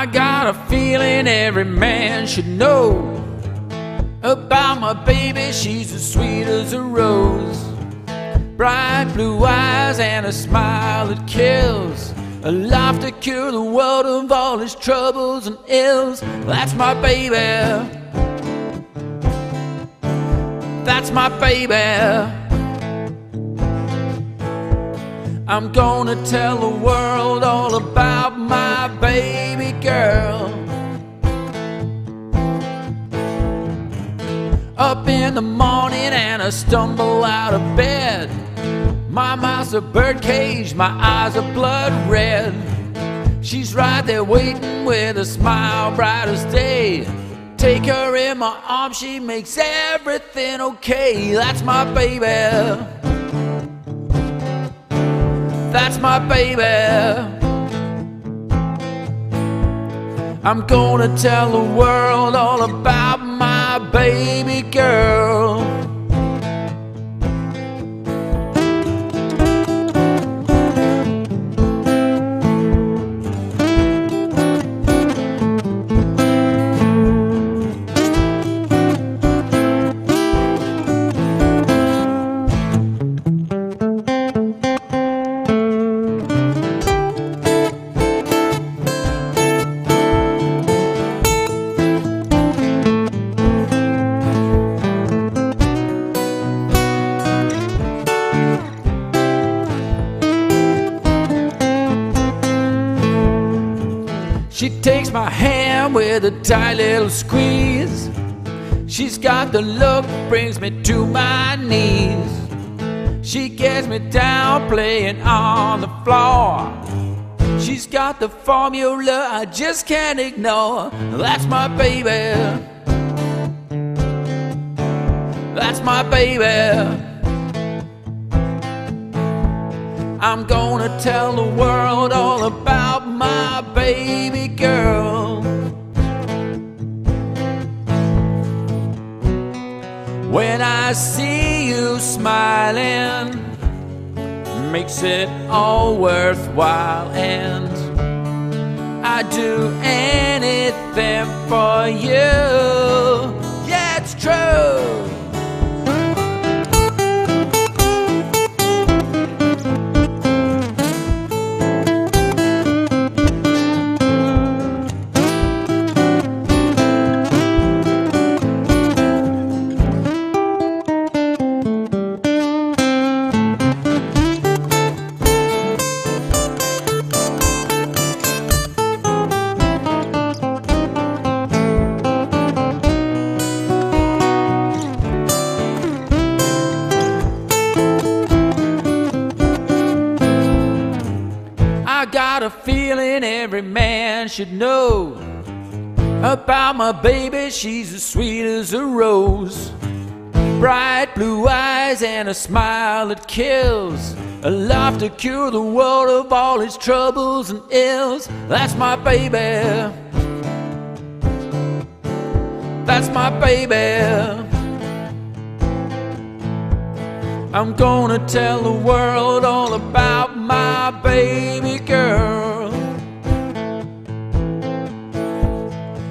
I got a feeling every man should know about my baby. She's as sweet as a rose. Bright blue eyes and a smile that kills. A life to cure the world of all its troubles and ills. That's my baby. That's my baby. I'm gonna tell the world all about my baby girl. Up in the morning and I stumble out of bed. My mouth's a birdcage, my eyes are blood red. She's right there waiting with a smile bright as day. Take her in my arms, she makes everything okay. That's my baby. That's my baby. I'm gonna tell the world all about my baby girl. She takes my hand with a tight little squeeze. She's got the look, brings me to my knees. She gets me down, playing on the floor. She's got the formula I just can't ignore. That's my baby. That's my baby. I'm gonna tell the world all about baby girl. When I see you smiling, makes it all worthwhile, and I'd do anything for you. A feeling every man should know about my baby. She's as sweet as a rose. Bright blue eyes and a smile that kills. A laugh to cure the world of all its troubles and ills. That's my baby. That's my baby. I'm gonna tell the world all about my baby girl.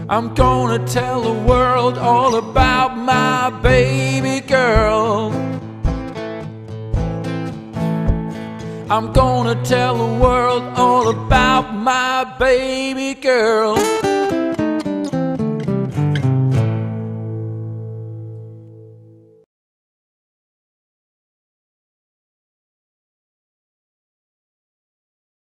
I'm gonna tell the world all about my baby girl. I'm gonna tell the world all about my baby girl.